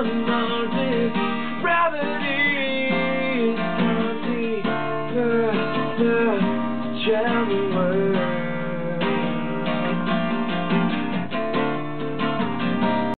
Gravity, gravity, the, the, January.